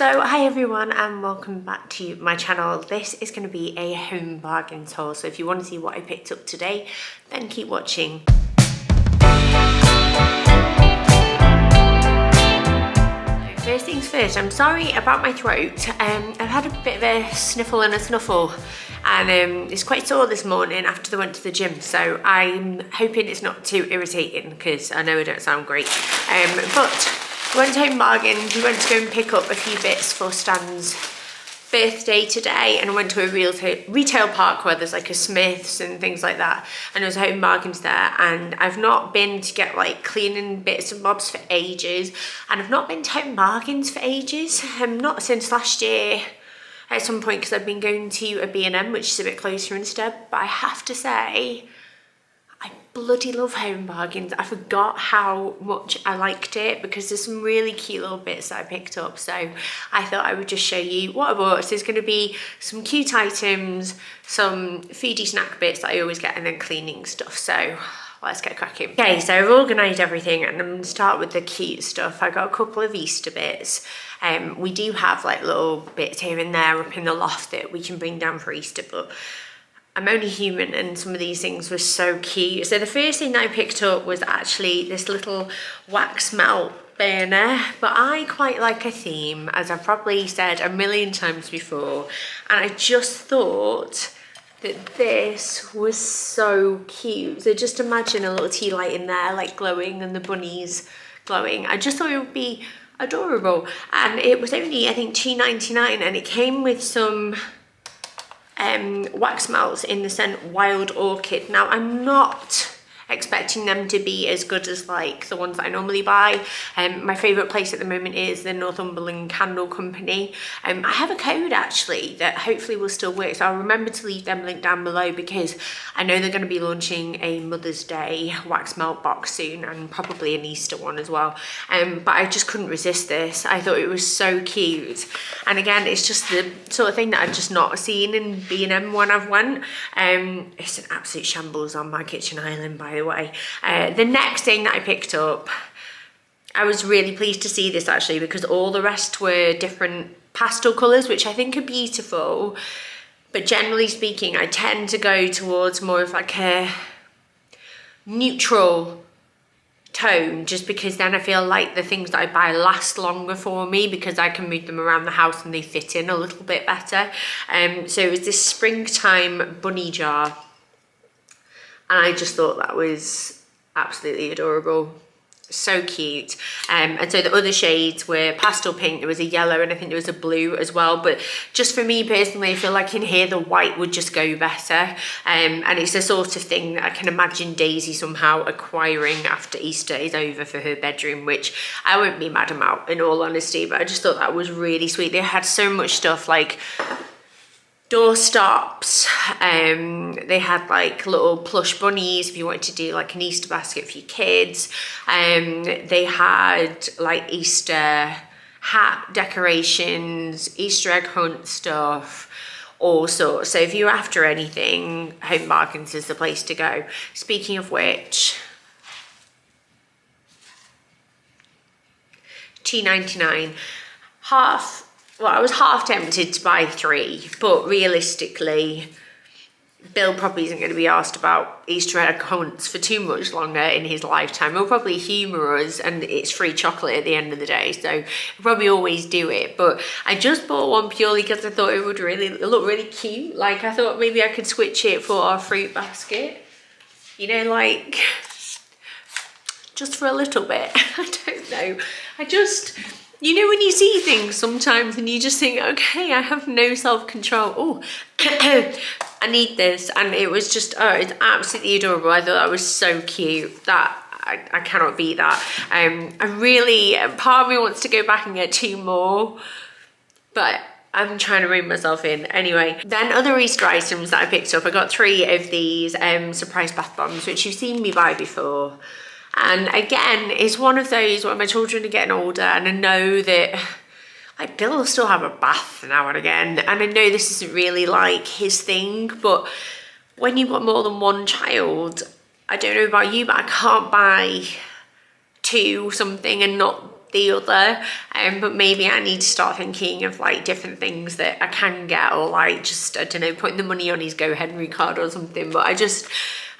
So hi everyone and welcome back to my channel. This is going to be a home bargain haul so if you want to see what I picked up today then keep watching. First things first, I'm sorry about my throat. Um, I've had a bit of a sniffle and a snuffle and um, it's quite sore this morning after I went to the gym so I'm hoping it's not too irritating because I know I don't sound great. Um, but went home bargained, we went to go and pick up a few bits for Stan's birthday today and went to a real retail park where there's like a Smiths and things like that. And I there's home bargains there and I've not been to get like cleaning bits and bobs for ages and I've not been to home bargains for ages um, not since last year at some point because I've been going to a B&M which is a bit closer instead. But I have to say I bloody love home bargains. I forgot how much I liked it because there's some really cute little bits that I picked up. So I thought I would just show you what I bought. So there's going to be some cute items, some foodie snack bits that I always get and then cleaning stuff. So let's get cracking. Okay, so I've organised everything and I'm going to start with the cute stuff. I got a couple of Easter bits. Um, we do have like little bits here and there up in the loft that we can bring down for Easter, but I'm only human and some of these things were so cute. So the first thing that I picked up was actually this little wax melt burner, but I quite like a theme, as I've probably said a million times before, and I just thought that this was so cute. So just imagine a little tea light in there, like glowing and the bunnies glowing. I just thought it would be adorable. And it was only, I think, two ninety nine, and it came with some um, wax melts in the scent Wild Orchid. Now, I'm not expecting them to be as good as like the ones that I normally buy. Um, my favourite place at the moment is the Northumberland Candle Company. Um, I have a code actually that hopefully will still work so I'll remember to leave them linked down below because I know they're going to be launching a Mother's Day wax melt box soon and probably an Easter one as well. Um, but I just couldn't resist this. I thought it was so cute and again it's just the sort of thing that I've just not seen in B&M when I've went. Um, it's an absolute shambles on my kitchen island by the way. Uh, the next thing that I picked up, I was really pleased to see this actually because all the rest were different pastel colours, which I think are beautiful. But generally speaking, I tend to go towards more of like a neutral tone just because then I feel like the things that I buy last longer for me because I can move them around the house and they fit in a little bit better. Um, so it was this springtime bunny jar and I just thought that was absolutely adorable. So cute. Um, and so the other shades were pastel pink. There was a yellow and I think there was a blue as well. But just for me personally I feel like in here the white would just go better. Um, and it's the sort of thing that I can imagine Daisy somehow acquiring after Easter is over for her bedroom which I won't be mad about in all honesty but I just thought that was really sweet. They had so much stuff like door stops. Um, they had like little plush bunnies if you wanted to do like an Easter basket for your kids. Um, they had like Easter hat decorations, Easter egg hunt stuff, all sorts. So if you're after anything, Home Bargains is the place to go. Speaking of which, T ninety nine, half well, I was half tempted to buy three, but realistically, Bill probably isn't going to be asked about Easter egg hunts for too much longer in his lifetime. He'll probably humour us and it's free chocolate at the end of the day, so he'll probably always do it. But I just bought one purely because I thought it would really look really cute. Like I thought maybe I could switch it for our fruit basket. You know, like just for a little bit. I don't know. I just you know when you see things sometimes and you just think, okay, I have no self-control. Oh, I need this. And it was just, oh, it's absolutely adorable. I thought that was so cute. That I, I cannot beat that. Um, I really, part of me wants to go back and get two more, but I'm trying to rein myself in. Anyway, then other Easter items that I picked up. I got three of these um, surprise bath bombs, which you've seen me buy before. And again, it's one of those where my children are getting older and I know that like Bill will still have a bath now and again. And I know this isn't really like his thing, but when you've got more than one child, I don't know about you, but I can't buy two something and not the other um, but maybe I need to start thinking of like different things that I can get or like just I don't know putting the money on his GoHenry card or something but I just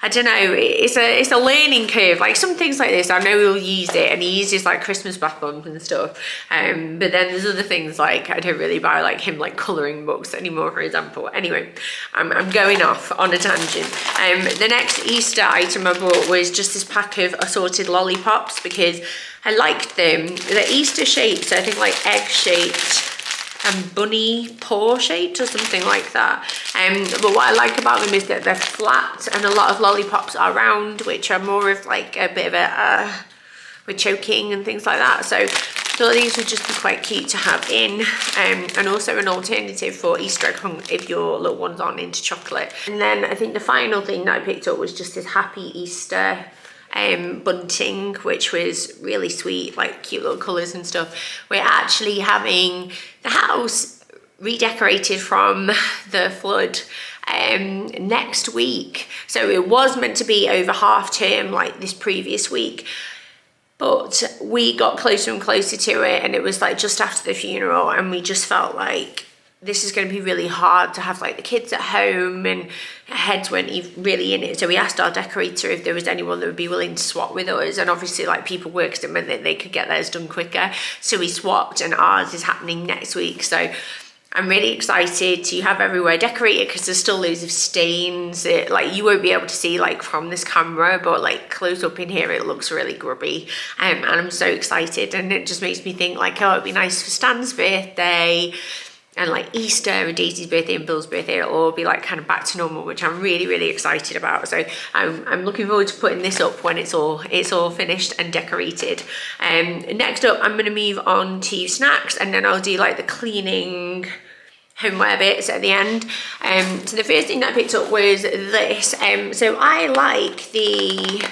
I don't know, it's a it's a learning curve. Like some things like this, I know he'll use it and he uses like Christmas bath bombs and stuff. Um, but then there's other things like I don't really buy like him like colouring books anymore, for example. Anyway, I'm, I'm going off on a tangent. Um, the next Easter item I bought was just this pack of assorted lollipops because I liked them. They're Easter shapes, I think like egg shaped and bunny paw shaped or something like that. Um, but what I like about them is that they're flat and a lot of lollipops are round, which are more of like a bit of a, uh, with choking and things like that. So thought these would just be quite cute to have in um, and also an alternative for Easter egg hunt if your little ones aren't into chocolate. And then I think the final thing that I picked up was just this Happy Easter um, bunting, which was really sweet, like cute little colours and stuff. We're actually having the house redecorated from the flood um, next week. So it was meant to be over half term like this previous week. But we got closer and closer to it and it was like just after the funeral and we just felt like this is going to be really hard to have like the kids at home and heads weren't even really in it so we asked our decorator if there was anyone that would be willing to swap with us and obviously like people worked it meant that they could get theirs done quicker so we swapped and ours is happening next week so I'm really excited to have everywhere decorated because there's still loads of stains. It, like you won't be able to see like from this camera, but like close up in here, it looks really grubby. Um, and I'm so excited and it just makes me think like, oh, it'd be nice for Stan's birthday and like Easter and Daisy's birthday and Bill's birthday, it'll all be like kind of back to normal, which I'm really, really excited about. So I'm, I'm looking forward to putting this up when it's all it's all finished and decorated. Um, next up, I'm gonna move on to snacks and then I'll do like the cleaning homeware bits at the end. Um, so the first thing that I picked up was this. Um, so I like the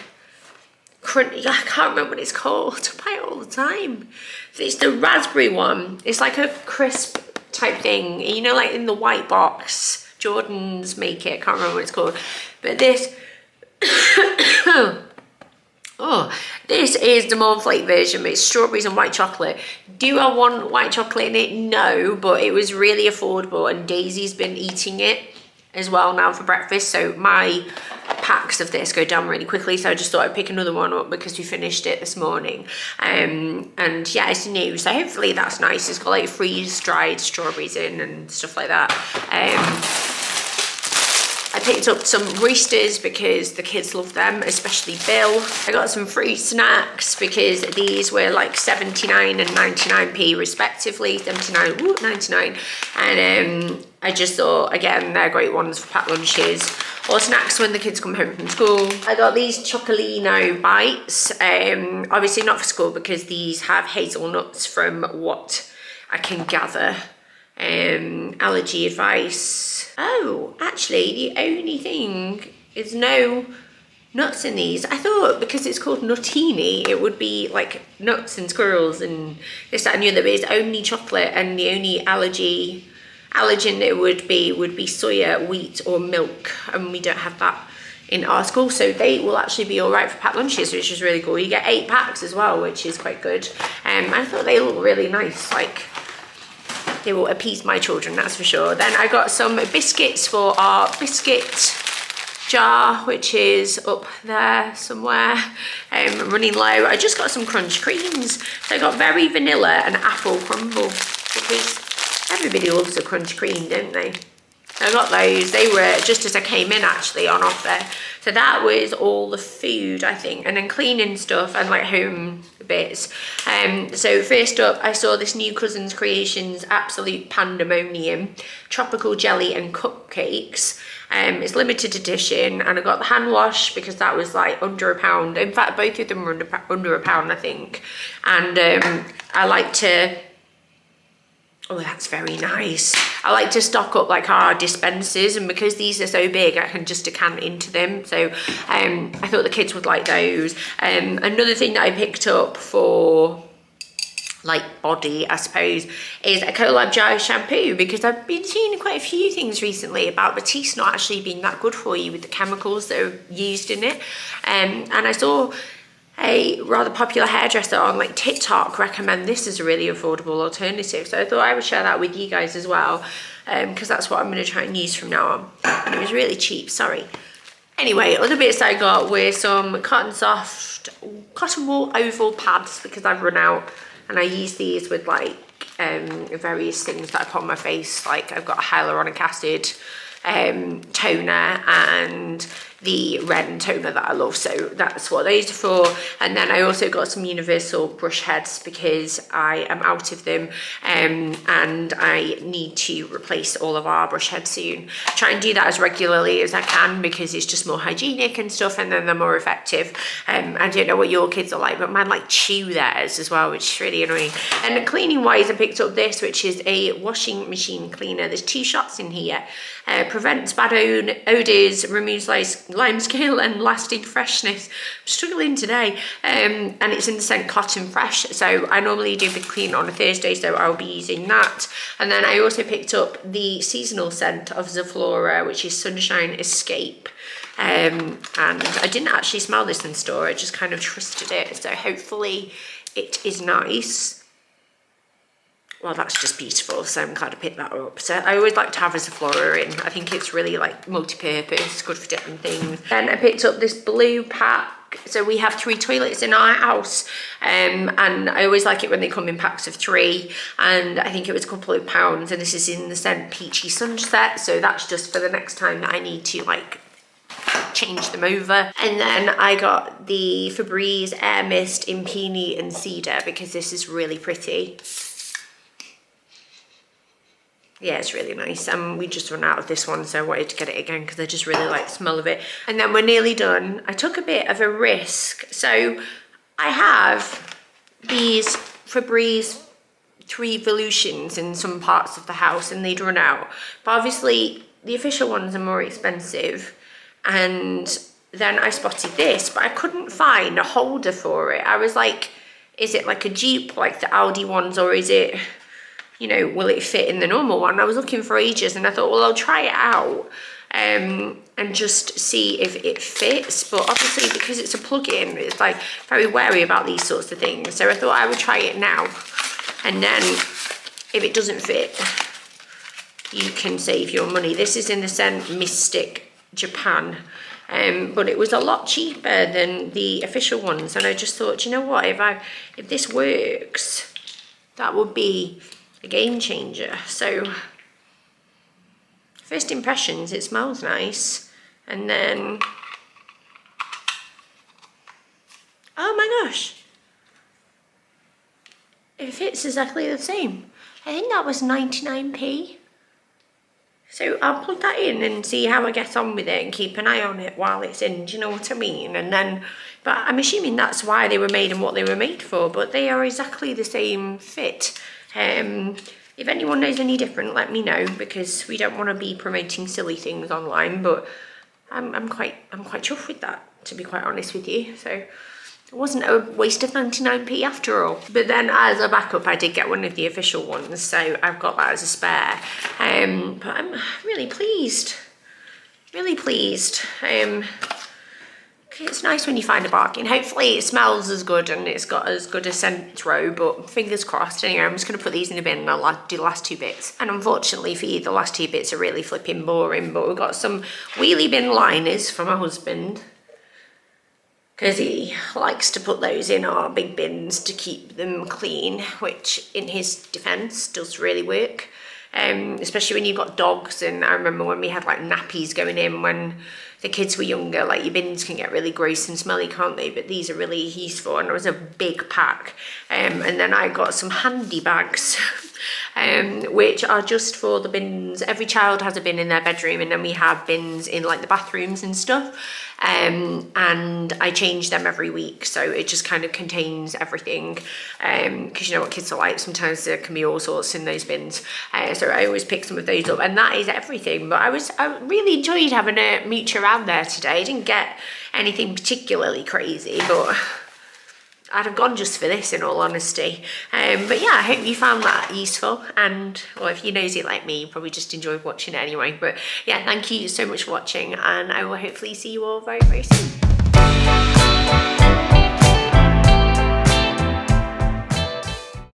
crunch, I can't remember what it's called. I buy it all the time. It's the raspberry one. It's like a crisp type thing. You know, like in the white box, Jordan's make it, I can't remember what it's called. But this, oh, this is the Mornflake version, it's strawberries and white chocolate. Do I want white chocolate in it? No, but it was really affordable and Daisy's been eating it as well now for breakfast. So my packs of this go down really quickly. So I just thought I'd pick another one up because we finished it this morning. Um, and yeah, it's new. So hopefully that's nice. It's got like freeze dried strawberries in and stuff like that. Um, picked up some Roysters because the kids love them, especially Bill. I got some fruit snacks because these were like 79 and 99p respectively, 79, ooh, 99. And um, I just thought, again, they're great ones for pack lunches or snacks when the kids come home from school. I got these Chocolino bites, um, obviously not for school because these have hazelnuts from what I can gather um, allergy advice. Oh, actually, the only thing is no nuts in these. I thought because it's called Nutini, it would be like nuts and squirrels and this, that and the other, but it's only chocolate and the only allergy allergen it would be would be soya, wheat or milk and we don't have that in our school so they will actually be all right for packed lunches which is really cool you get eight packs as well which is quite good um, I thought they look really nice like they will appease my children, that's for sure. Then I got some biscuits for our biscuit jar, which is up there somewhere, um, running low. I just got some crunch creams. So I got very vanilla and apple crumble because everybody loves a crunch cream, don't they? I got those. They were just as I came in actually on offer. So that was all the food, I think. And then cleaning stuff and like home bits. Um, so first up, I saw this new Cussons Creations Absolute Pandemonium Tropical Jelly and Cupcakes. Um, it's limited edition and I got the hand wash because that was like under a pound. In fact, both of them were under, under a pound, I think. And um, I like to Oh, that's very nice. I like to stock up like our dispensers and because these are so big, I can just decant into them. So um, I thought the kids would like those. Um, another thing that I picked up for like body, I suppose, is a Colab Jar shampoo because I've been seeing quite a few things recently about Batiste not actually being that good for you with the chemicals that are used in it. Um, and I saw a rather popular hairdresser on like TikTok recommend this as a really affordable alternative. So I thought I would share that with you guys as well because um, that's what I'm going to try and use from now on. And it was really cheap, sorry. Anyway, other bits I got were some Cotton Soft cotton wool oval pads because I've run out and I use these with like um, various things that I put on my face. Like I've got hyaluronic acid um, toner and the red toner that I love. So that's what those are for. And then I also got some universal brush heads because I am out of them um, and I need to replace all of our brush heads soon. Try and do that as regularly as I can because it's just more hygienic and stuff and then they're more effective. Um, I don't know what your kids are like, but mine like chew theirs as well, which is really annoying. And cleaning wise, I picked up this, which is a washing machine cleaner. There's two shots in here. Uh, prevents bad odours, removes lime scale and lasting freshness. I'm struggling today. Um, and it's in the scent Cotton Fresh. So I normally do the clean on a Thursday, so I'll be using that. And then I also picked up the seasonal scent of Zoflora, which is Sunshine Escape. Um, and I didn't actually smell this in store, I just kind of trusted it. So hopefully it is nice well that's just beautiful so I'm glad I picked that up. So I always like to have as a Zoflora in I think it's really like multi-purpose good for different things. Then I picked up this Bloo pack. So we have three toilets in our house um, and I always like it when they come in packs of three. And I think it was a couple of pounds and this is in the scent Peachy Sunset. So that's just for the next time that I need to like change them over. And then I got the Febreze Air Mist in Peony and Cedar because this is really pretty yeah, it's really nice. And um, we just run out of this one, so I wanted to get it again because I just really like the smell of it. And then we're nearly done. I took a bit of a risk. So I have these Febreze three Volutions in some parts of the house and they'd run out. But obviously the official ones are more expensive. And then I spotted this, but I couldn't find a holder for it. I was like, is it like a Jeep like the Aldi ones or is it you know, will it fit in the normal one? I was looking for ages and I thought, well, I'll try it out um, and just see if it fits. But obviously because it's a plug-in, it's like very wary about these sorts of things. So I thought I would try it now. And then if it doesn't fit, you can save your money. This is in the scent Mystic Japan. Um, but it was a lot cheaper than the official ones. And I just thought, you know what, if I if this works, that would be a game changer. So first impressions, it smells nice. And then, oh my gosh, it fits exactly the same. I think that was 99p. So I'll plug that in and see how I get on with it and keep an eye on it while it's in, do you know what I mean? And then, but I'm assuming that's why they were made and what they were made for, but they are exactly the same fit. Um, if anyone knows any different, let me know because we don't want to be promoting silly things online, but I'm, I'm quite I'm quite chuffed with that, to be quite honest with you. So it wasn't a waste of 99p after all. But then as a backup, I did get one of the official ones, so I've got that as a spare. Um, but I'm really pleased, really pleased. Um, it's nice when you find a bargain. Hopefully it smells as good and it's got as good a scent throw, but fingers crossed. Anyway, I'm just going to put these in a bin and I'll do the last two bits. And unfortunately for you, the last two bits are really flipping boring, but we've got some wheelie bin liners for my husband because he likes to put those in our big bins to keep them clean, which in his defence does really work. Um, especially when you've got dogs and I remember when we had like nappies going in when the kids were younger, like your bins can get really gross and smelly, can't they? But these are really useful and it was a big pack. Um, and then I got some handy bags, um, which are just for the bins. Every child has a bin in their bedroom and then we have bins in like the bathrooms and stuff. Um, and I change them every week. So it just kind of contains everything. Because um, you know what kids are like, sometimes there can be all sorts in those bins. Uh, so I always pick some of those up and that is everything. But I was, I really enjoyed having a mooch around there today. I didn't get anything particularly crazy, but I'd have gone just for this in all honesty. Um, but yeah, I hope you found that useful and well, if you're nosy like me, you probably just enjoyed watching it anyway. But yeah, thank you so much for watching and I will hopefully see you all very, very soon.